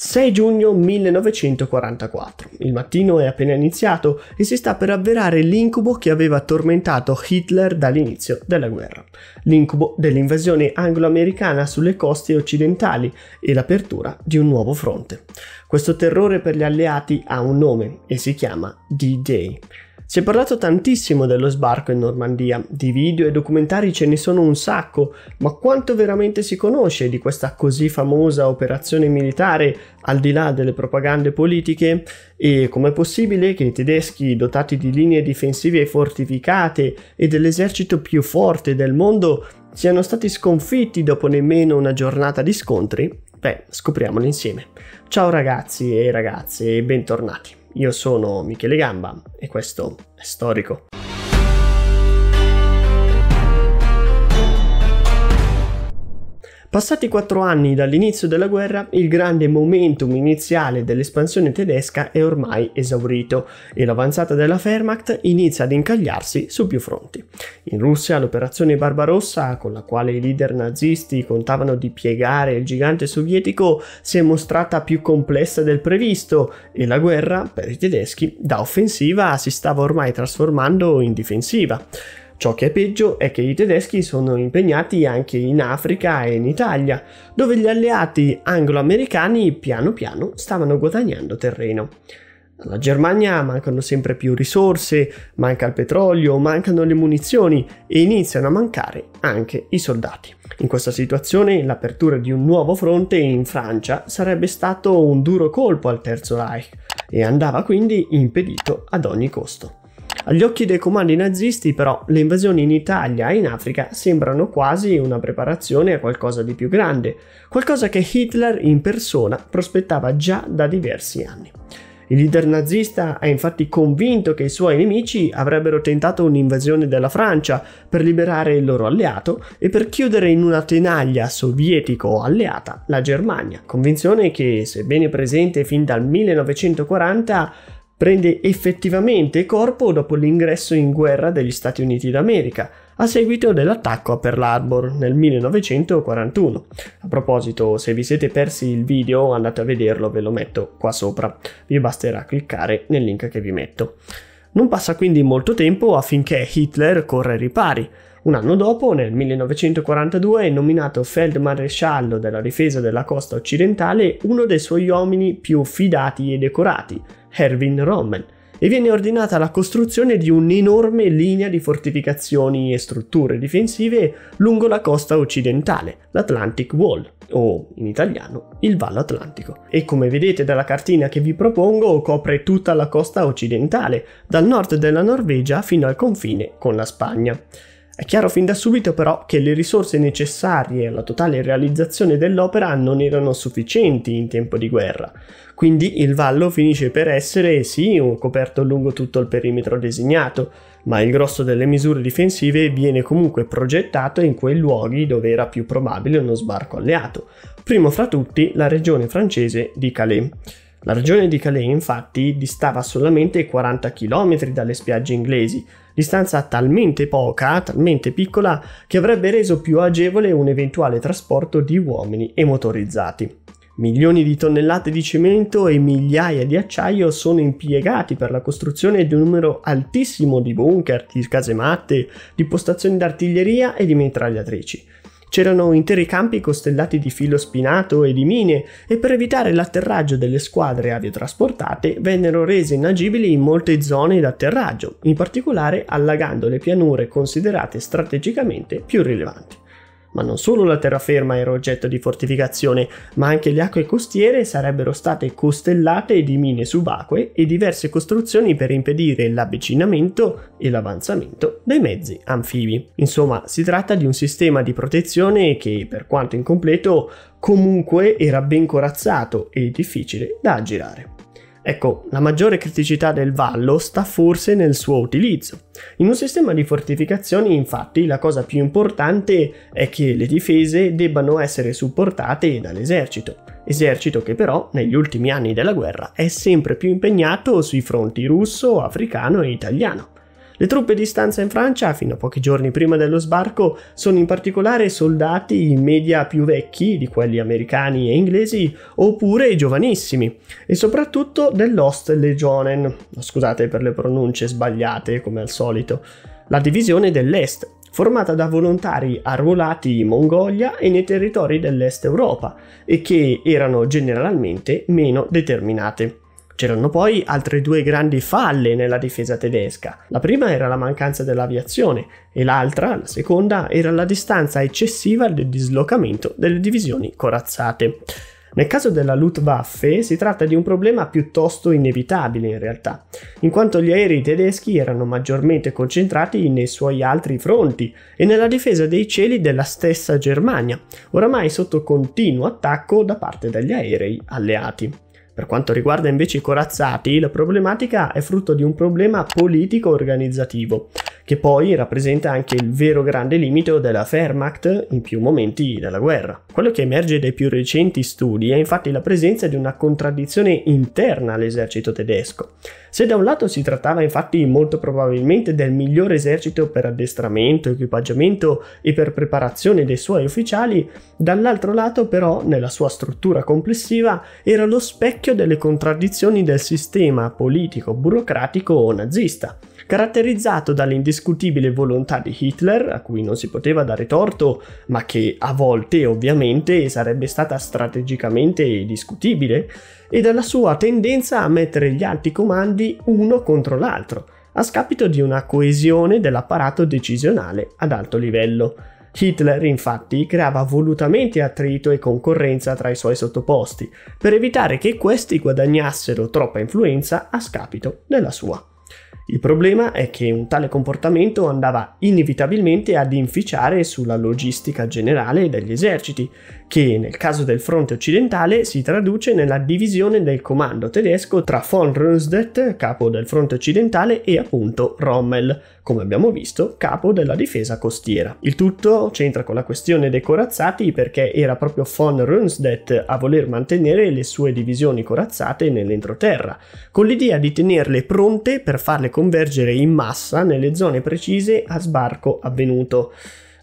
6 giugno 1944. Il mattino è appena iniziato e si sta per avverare l'incubo che aveva tormentato Hitler dall'inizio della guerra. L'incubo dell'invasione anglo-americana sulle coste occidentali e l'apertura di un nuovo fronte. Questo terrore per gli alleati ha un nome e si chiama D-Day. Si è parlato tantissimo dello sbarco in Normandia, di video e documentari ce ne sono un sacco, ma quanto veramente si conosce di questa così famosa operazione militare al di là delle propagande politiche e com'è possibile che i tedeschi dotati di linee difensive fortificate e dell'esercito più forte del mondo siano stati sconfitti dopo nemmeno una giornata di scontri? Beh, scopriamolo insieme. Ciao ragazzi e ragazze e bentornati. Io sono Michele Gamba e questo è Storico. Passati quattro anni dall'inizio della guerra, il grande momentum iniziale dell'espansione tedesca è ormai esaurito e l'avanzata della Wehrmacht inizia ad incagliarsi su più fronti. In Russia l'operazione Barbarossa, con la quale i leader nazisti contavano di piegare il gigante sovietico, si è mostrata più complessa del previsto e la guerra, per i tedeschi, da offensiva si stava ormai trasformando in difensiva. Ciò che è peggio è che i tedeschi sono impegnati anche in Africa e in Italia, dove gli alleati anglo-americani piano piano stavano guadagnando terreno. Alla Germania mancano sempre più risorse, manca il petrolio, mancano le munizioni e iniziano a mancare anche i soldati. In questa situazione l'apertura di un nuovo fronte in Francia sarebbe stato un duro colpo al Terzo Reich e andava quindi impedito ad ogni costo. Agli occhi dei comandi nazisti però le invasioni in Italia e in Africa sembrano quasi una preparazione a qualcosa di più grande, qualcosa che Hitler in persona prospettava già da diversi anni. Il leader nazista è infatti convinto che i suoi nemici avrebbero tentato un'invasione della Francia per liberare il loro alleato e per chiudere in una tenaglia sovietico alleata la Germania, convinzione che, sebbene presente fin dal 1940, prende effettivamente corpo dopo l'ingresso in guerra degli Stati Uniti d'America, a seguito dell'attacco a Pearl Harbor nel 1941. A proposito, se vi siete persi il video andate a vederlo, ve lo metto qua sopra, vi basterà cliccare nel link che vi metto. Non passa quindi molto tempo affinché Hitler corra ai ripari. Un anno dopo, nel 1942, è nominato feldmaresciallo della difesa della costa occidentale uno dei suoi uomini più fidati e decorati, Erwin Rommel, e viene ordinata la costruzione di un'enorme linea di fortificazioni e strutture difensive lungo la costa occidentale, l'Atlantic Wall, o in italiano il Vallo Atlantico. E come vedete dalla cartina che vi propongo, copre tutta la costa occidentale, dal nord della Norvegia fino al confine con la Spagna. È chiaro fin da subito però che le risorse necessarie alla totale realizzazione dell'opera non erano sufficienti in tempo di guerra, quindi il vallo finisce per essere sì un coperto lungo tutto il perimetro designato, ma il grosso delle misure difensive viene comunque progettato in quei luoghi dove era più probabile uno sbarco alleato, primo fra tutti la regione francese di Calais. La regione di Calais infatti distava solamente 40 km dalle spiagge inglesi, distanza talmente poca, talmente piccola, che avrebbe reso più agevole un eventuale trasporto di uomini e motorizzati. Milioni di tonnellate di cemento e migliaia di acciaio sono impiegati per la costruzione di un numero altissimo di bunker, di casematte, di postazioni d'artiglieria e di mitragliatrici. C'erano interi campi costellati di filo spinato e di mine e per evitare l'atterraggio delle squadre aviotrasportate vennero rese inagibili in molte zone d'atterraggio, in particolare allagando le pianure considerate strategicamente più rilevanti. Ma non solo la terraferma era oggetto di fortificazione, ma anche le acque costiere sarebbero state costellate di mine subacquee e diverse costruzioni per impedire l'avvicinamento e l'avanzamento dei mezzi anfibi. Insomma, si tratta di un sistema di protezione che, per quanto incompleto, comunque era ben corazzato e difficile da aggirare. Ecco, la maggiore criticità del vallo sta forse nel suo utilizzo. In un sistema di fortificazioni, infatti, la cosa più importante è che le difese debbano essere supportate dall'esercito. Esercito che però, negli ultimi anni della guerra, è sempre più impegnato sui fronti russo, africano e italiano. Le truppe di stanza in Francia, fino a pochi giorni prima dello sbarco, sono in particolare soldati in media più vecchi di quelli americani e inglesi, oppure giovanissimi, e soprattutto dell'Ost Legionen, scusate per le pronunce sbagliate come al solito, la divisione dell'Est, formata da volontari arruolati in Mongolia e nei territori dell'Est Europa, e che erano generalmente meno determinate. C'erano poi altre due grandi falle nella difesa tedesca. La prima era la mancanza dell'aviazione e l'altra, la seconda, era la distanza eccessiva del dislocamento delle divisioni corazzate. Nel caso della Luftwaffe si tratta di un problema piuttosto inevitabile in realtà, in quanto gli aerei tedeschi erano maggiormente concentrati nei suoi altri fronti e nella difesa dei cieli della stessa Germania, oramai sotto continuo attacco da parte degli aerei alleati. Per quanto riguarda invece i corazzati, la problematica è frutto di un problema politico-organizzativo, che poi rappresenta anche il vero grande limite della Wehrmacht in più momenti della guerra. Quello che emerge dai più recenti studi è infatti la presenza di una contraddizione interna all'esercito tedesco. Se da un lato si trattava infatti molto probabilmente del migliore esercito per addestramento, equipaggiamento e per preparazione dei suoi ufficiali, dall'altro lato però nella sua struttura complessiva era lo specchio delle contraddizioni del sistema politico burocratico nazista caratterizzato dall'indiscutibile volontà di Hitler, a cui non si poteva dare torto, ma che a volte ovviamente sarebbe stata strategicamente discutibile, e dalla sua tendenza a mettere gli alti comandi uno contro l'altro, a scapito di una coesione dell'apparato decisionale ad alto livello. Hitler infatti creava volutamente attrito e concorrenza tra i suoi sottoposti, per evitare che questi guadagnassero troppa influenza a scapito della sua. Il problema è che un tale comportamento andava inevitabilmente ad inficiare sulla logistica generale degli eserciti, che nel caso del fronte occidentale si traduce nella divisione del comando tedesco tra von Rundstedt, capo del fronte occidentale, e appunto Rommel, come abbiamo visto, capo della difesa costiera. Il tutto c'entra con la questione dei corazzati perché era proprio von Rundstedt a voler mantenere le sue divisioni corazzate nell'entroterra, con l'idea di tenerle pronte per farle convergere in massa nelle zone precise a sbarco avvenuto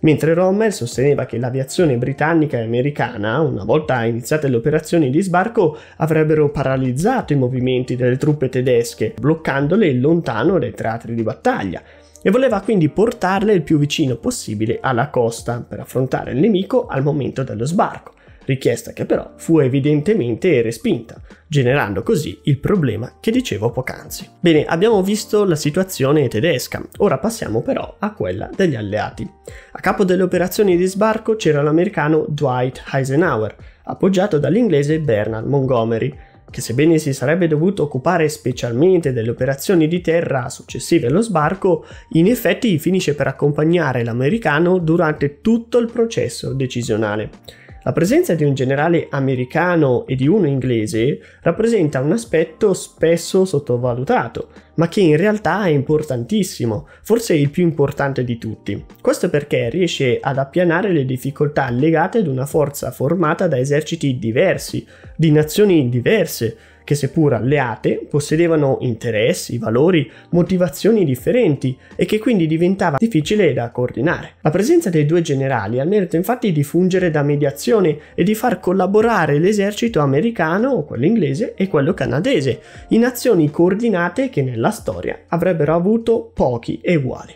mentre Rommel sosteneva che l'aviazione britannica e americana, una volta iniziate le operazioni di sbarco, avrebbero paralizzato i movimenti delle truppe tedesche, bloccandole lontano dai teatri di battaglia, e voleva quindi portarle il più vicino possibile alla costa per affrontare il nemico al momento dello sbarco richiesta che però fu evidentemente respinta, generando così il problema che dicevo poc'anzi. Bene, abbiamo visto la situazione tedesca, ora passiamo però a quella degli alleati. A capo delle operazioni di sbarco c'era l'americano Dwight Eisenhower, appoggiato dall'inglese Bernard Montgomery, che sebbene si sarebbe dovuto occupare specialmente delle operazioni di terra successive allo sbarco, in effetti finisce per accompagnare l'americano durante tutto il processo decisionale. La presenza di un generale americano e di uno inglese rappresenta un aspetto spesso sottovalutato, ma che in realtà è importantissimo, forse il più importante di tutti. Questo perché riesce ad appianare le difficoltà legate ad una forza formata da eserciti diversi, di nazioni diverse, che seppur alleate possedevano interessi, valori, motivazioni differenti e che quindi diventava difficile da coordinare. La presenza dei due generali ha merito infatti di fungere da mediazione e di far collaborare l'esercito americano, quello inglese e quello canadese, in azioni coordinate che nella storia avrebbero avuto pochi e uguali.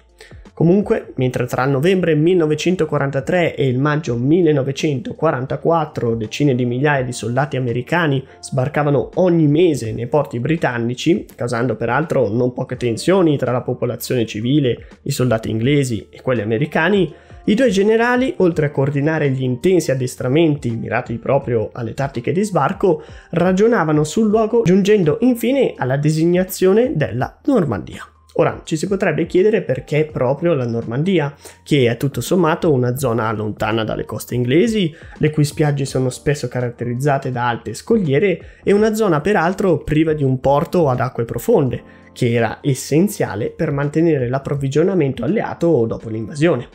Comunque, mentre tra il novembre 1943 e il maggio 1944 decine di migliaia di soldati americani sbarcavano ogni mese nei porti britannici, causando peraltro non poche tensioni tra la popolazione civile, i soldati inglesi e quelli americani, i due generali, oltre a coordinare gli intensi addestramenti mirati proprio alle tattiche di sbarco, ragionavano sul luogo giungendo infine alla designazione della Normandia. Ora ci si potrebbe chiedere perché proprio la Normandia, che è tutto sommato una zona lontana dalle coste inglesi, le cui spiagge sono spesso caratterizzate da alte scogliere e una zona peraltro priva di un porto ad acque profonde, che era essenziale per mantenere l'approvvigionamento alleato dopo l'invasione.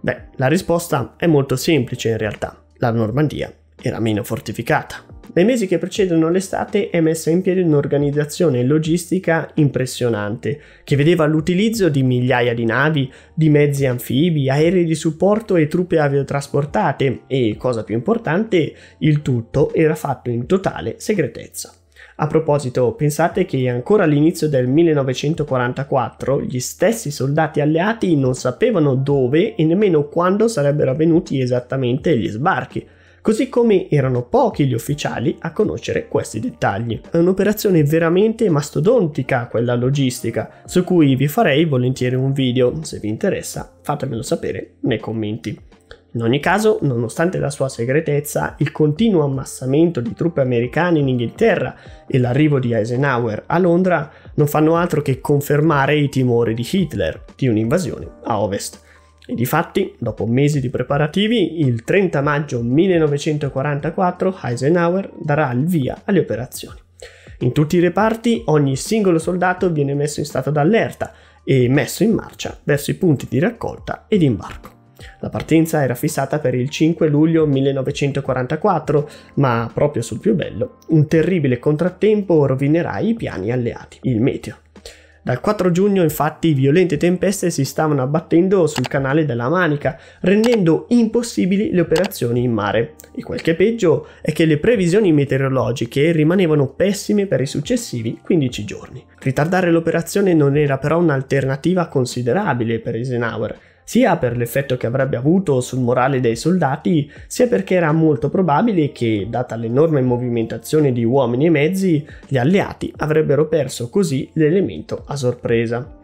Beh, la risposta è molto semplice in realtà. La Normandia era meno fortificata. Nei mesi che precedono l'estate è messa in piedi un'organizzazione logistica impressionante, che vedeva l'utilizzo di migliaia di navi, di mezzi anfibi, aerei di supporto e truppe aviotrasportate e, cosa più importante, il tutto era fatto in totale segretezza. A proposito, pensate che ancora all'inizio del 1944 gli stessi soldati alleati non sapevano dove e nemmeno quando sarebbero avvenuti esattamente gli sbarchi, così come erano pochi gli ufficiali a conoscere questi dettagli. È un'operazione veramente mastodontica quella logistica, su cui vi farei volentieri un video, se vi interessa fatemelo sapere nei commenti. In ogni caso, nonostante la sua segretezza, il continuo ammassamento di truppe americane in Inghilterra e l'arrivo di Eisenhower a Londra non fanno altro che confermare i timori di Hitler di un'invasione a ovest. E difatti, dopo mesi di preparativi, il 30 maggio 1944 Eisenhower darà il via alle operazioni. In tutti i reparti ogni singolo soldato viene messo in stato d'allerta e messo in marcia verso i punti di raccolta ed imbarco. La partenza era fissata per il 5 luglio 1944, ma proprio sul più bello, un terribile contrattempo rovinerà i piani alleati, il meteo. Dal 4 giugno infatti violente tempeste si stavano abbattendo sul canale della Manica, rendendo impossibili le operazioni in mare. E quel che è peggio è che le previsioni meteorologiche rimanevano pessime per i successivi 15 giorni. Ritardare l'operazione non era però un'alternativa considerabile per Eisenhower, sia per l'effetto che avrebbe avuto sul morale dei soldati, sia perché era molto probabile che, data l'enorme movimentazione di uomini e mezzi, gli alleati avrebbero perso così l'elemento a sorpresa.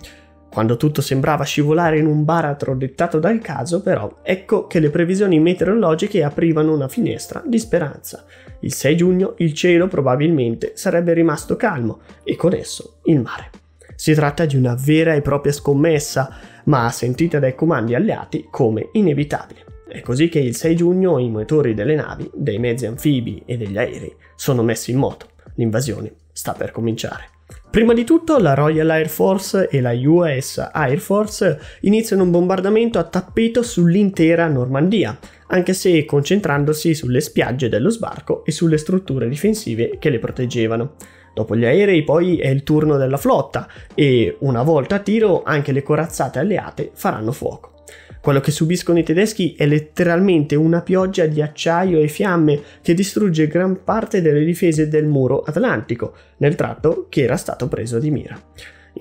Quando tutto sembrava scivolare in un baratro dettato dal caso, però, ecco che le previsioni meteorologiche aprivano una finestra di speranza. Il 6 giugno il cielo probabilmente sarebbe rimasto calmo e con esso il mare. Si tratta di una vera e propria scommessa, ma sentita dai comandi alleati come inevitabile. È così che il 6 giugno i motori delle navi, dei mezzi anfibi e degli aerei sono messi in moto. L'invasione sta per cominciare. Prima di tutto la Royal Air Force e la US Air Force iniziano un bombardamento a tappeto sull'intera Normandia, anche se concentrandosi sulle spiagge dello sbarco e sulle strutture difensive che le proteggevano. Dopo gli aerei poi è il turno della flotta e una volta a tiro anche le corazzate alleate faranno fuoco. Quello che subiscono i tedeschi è letteralmente una pioggia di acciaio e fiamme che distrugge gran parte delle difese del muro atlantico, nel tratto che era stato preso di mira.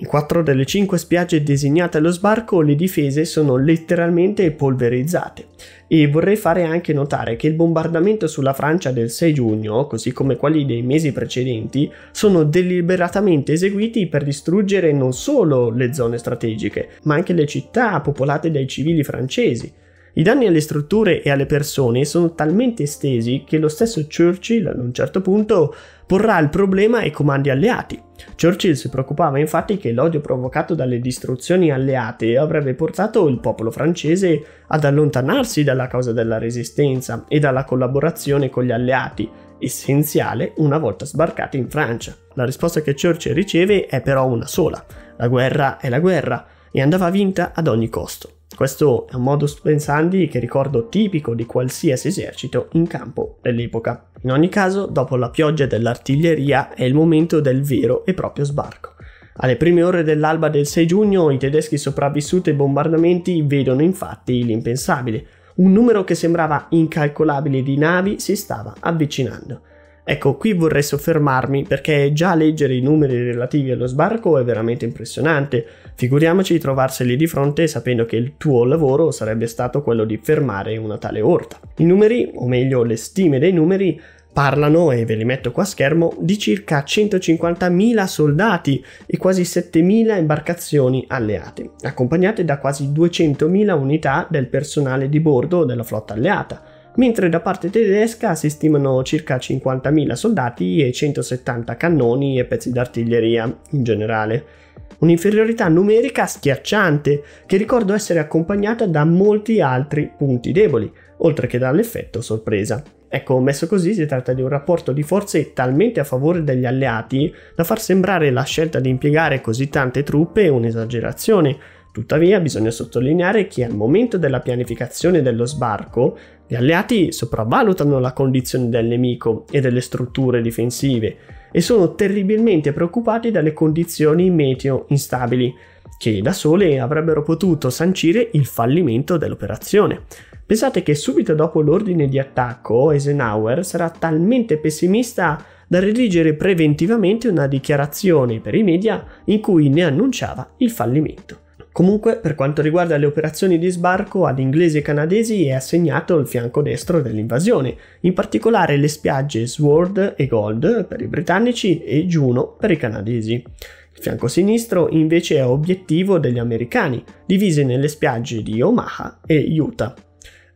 In quattro delle cinque spiagge designate allo sbarco le difese sono letteralmente polverizzate e vorrei fare anche notare che il bombardamento sulla Francia del 6 giugno, così come quelli dei mesi precedenti, sono deliberatamente eseguiti per distruggere non solo le zone strategiche, ma anche le città popolate dai civili francesi. I danni alle strutture e alle persone sono talmente estesi che lo stesso Churchill, ad un certo punto, porrà il problema ai comandi alleati. Churchill si preoccupava infatti che l'odio provocato dalle distruzioni alleate avrebbe portato il popolo francese ad allontanarsi dalla causa della resistenza e dalla collaborazione con gli alleati, essenziale una volta sbarcati in Francia. La risposta che Churchill riceve è però una sola. La guerra è la guerra e andava vinta ad ogni costo. Questo è un modus pensandi che ricordo tipico di qualsiasi esercito in campo dell'epoca. In ogni caso, dopo la pioggia dell'artiglieria è il momento del vero e proprio sbarco. Alle prime ore dell'alba del 6 giugno i tedeschi sopravvissuti ai bombardamenti vedono infatti l'impensabile. Un numero che sembrava incalcolabile di navi si stava avvicinando. Ecco, qui vorrei soffermarmi perché già leggere i numeri relativi allo sbarco è veramente impressionante. Figuriamoci di trovarseli di fronte sapendo che il tuo lavoro sarebbe stato quello di fermare una tale orta. I numeri, o meglio le stime dei numeri, parlano, e ve li metto qua a schermo, di circa 150.000 soldati e quasi 7.000 imbarcazioni alleate, accompagnate da quasi 200.000 unità del personale di bordo della flotta alleata mentre da parte tedesca si stimano circa 50.000 soldati e 170 cannoni e pezzi d'artiglieria in generale. Un'inferiorità numerica schiacciante che ricordo essere accompagnata da molti altri punti deboli, oltre che dall'effetto sorpresa. Ecco, messo così si tratta di un rapporto di forze talmente a favore degli alleati da far sembrare la scelta di impiegare così tante truppe un'esagerazione, Tuttavia bisogna sottolineare che al momento della pianificazione dello sbarco gli alleati sopravvalutano la condizione del nemico e delle strutture difensive e sono terribilmente preoccupati dalle condizioni meteo instabili, che da sole avrebbero potuto sancire il fallimento dell'operazione. Pensate che subito dopo l'ordine di attacco Eisenhower sarà talmente pessimista da redigere preventivamente una dichiarazione per i media in cui ne annunciava il fallimento. Comunque, per quanto riguarda le operazioni di sbarco, agli inglesi e canadesi è assegnato il fianco destro dell'invasione, in particolare le spiagge Sword e Gold per i britannici e Juno per i canadesi. Il fianco sinistro invece è obiettivo degli americani, divisi nelle spiagge di Omaha e Utah.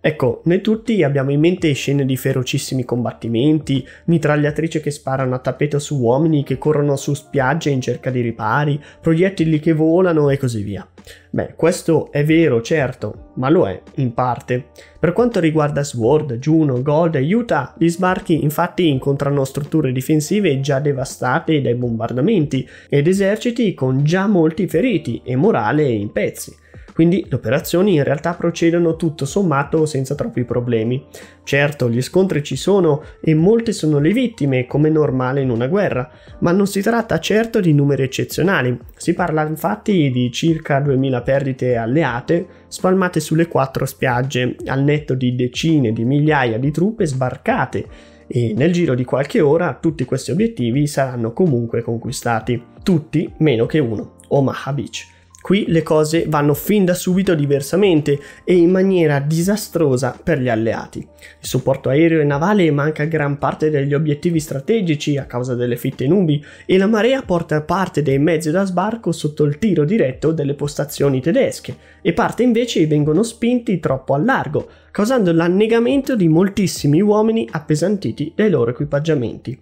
Ecco, noi tutti abbiamo in mente scene di ferocissimi combattimenti, mitragliatrici che sparano a tappeto su uomini che corrono su spiagge in cerca di ripari, proiettili che volano e così via. Beh, questo è vero, certo, ma lo è in parte. Per quanto riguarda Sword, Juno, Gold e Utah, gli sbarchi infatti incontrano strutture difensive già devastate dai bombardamenti ed eserciti con già molti feriti e morale in pezzi. Quindi le operazioni in realtà procedono tutto sommato senza troppi problemi. Certo, gli scontri ci sono e molte sono le vittime, come normale in una guerra, ma non si tratta certo di numeri eccezionali. Si parla infatti di circa 2000 perdite alleate spalmate sulle quattro spiagge, al netto di decine di migliaia di truppe sbarcate e nel giro di qualche ora tutti questi obiettivi saranno comunque conquistati, tutti meno che uno, Omaha Beach. Qui le cose vanno fin da subito diversamente e in maniera disastrosa per gli alleati. Il supporto aereo e navale manca gran parte degli obiettivi strategici a causa delle fitte nubi e la marea porta parte dei mezzi da sbarco sotto il tiro diretto delle postazioni tedesche e parte invece vengono spinti troppo a largo, causando l'annegamento di moltissimi uomini appesantiti dai loro equipaggiamenti.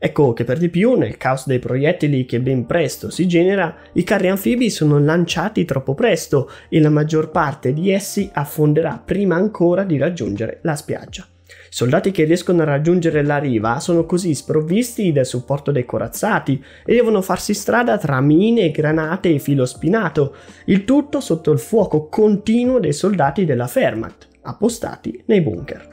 Ecco che per di più, nel caos dei proiettili che ben presto si genera, i carri anfibi sono lanciati troppo presto e la maggior parte di essi affonderà prima ancora di raggiungere la spiaggia. I soldati che riescono a raggiungere la riva sono così sprovvisti del supporto dei corazzati e devono farsi strada tra mine, granate e filo spinato, il tutto sotto il fuoco continuo dei soldati della Wehrmacht, appostati nei bunker.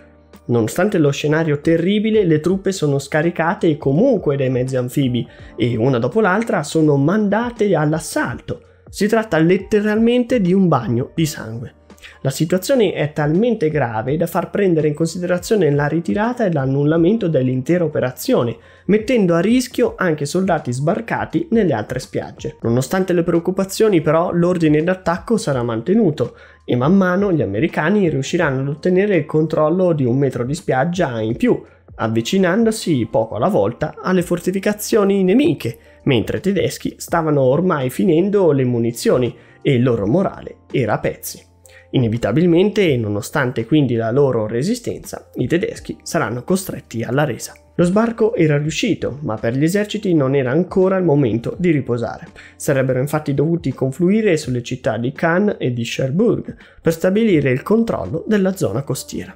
Nonostante lo scenario terribile, le truppe sono scaricate comunque dai mezzi anfibi e una dopo l'altra sono mandate all'assalto. Si tratta letteralmente di un bagno di sangue. La situazione è talmente grave da far prendere in considerazione la ritirata e l'annullamento dell'intera operazione, mettendo a rischio anche soldati sbarcati nelle altre spiagge. Nonostante le preoccupazioni, però, l'ordine d'attacco sarà mantenuto e man mano gli americani riusciranno ad ottenere il controllo di un metro di spiaggia in più, avvicinandosi poco alla volta alle fortificazioni nemiche, mentre i tedeschi stavano ormai finendo le munizioni e il loro morale era a pezzi. Inevitabilmente, nonostante quindi la loro resistenza, i tedeschi saranno costretti alla resa. Lo sbarco era riuscito, ma per gli eserciti non era ancora il momento di riposare. Sarebbero infatti dovuti confluire sulle città di Cannes e di Cherbourg per stabilire il controllo della zona costiera.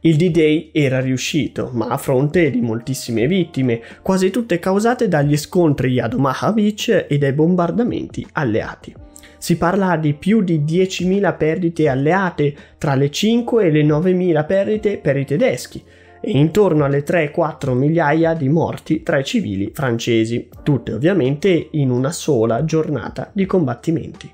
Il D-Day era riuscito, ma a fronte di moltissime vittime, quasi tutte causate dagli scontri ad Omaha Beach e dai bombardamenti alleati. Si parla di più di 10.000 perdite alleate, tra le 5 e le 9.000 perdite per i tedeschi, e intorno alle 3-4 migliaia di morti tra i civili francesi, tutte ovviamente in una sola giornata di combattimenti.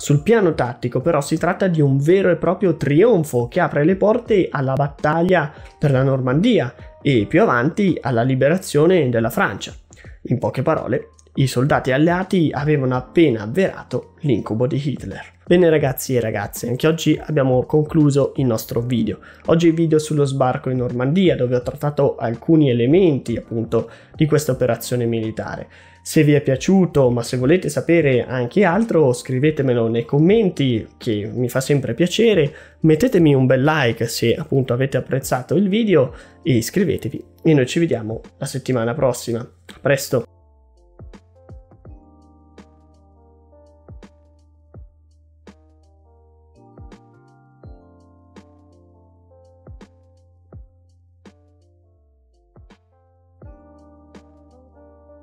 Sul piano tattico però si tratta di un vero e proprio trionfo che apre le porte alla battaglia per la Normandia e più avanti alla liberazione della Francia. In poche parole, i soldati alleati avevano appena avverato l'incubo di Hitler. Bene ragazzi e ragazze, anche oggi abbiamo concluso il nostro video. Oggi il video sullo sbarco in Normandia dove ho trattato alcuni elementi appunto di questa operazione militare. Se vi è piaciuto, ma se volete sapere anche altro, scrivetemelo nei commenti che mi fa sempre piacere, mettetemi un bel like se appunto avete apprezzato il video e iscrivetevi e noi ci vediamo la settimana prossima. A presto!